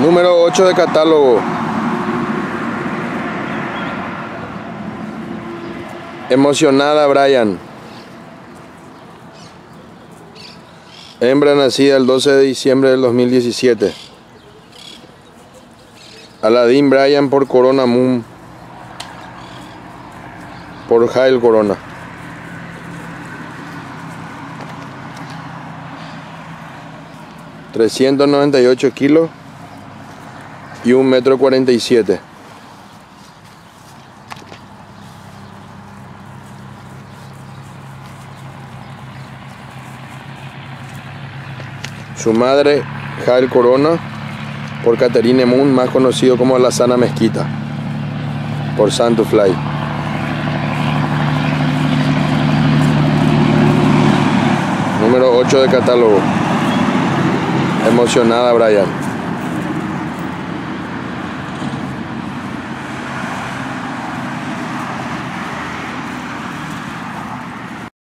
Número 8 de catálogo. Emocionada Brian. Hembra nacida el 12 de diciembre del 2017. Aladdin Brian por Corona Moon. Por Jail Corona. ...398 kilos... ...y un metro cuarenta y siete. Su madre, Jael Corona, por Caterine Moon, más conocido como La Sana Mezquita, por Santo Fly. Número 8 de catálogo. Emocionada, Brian.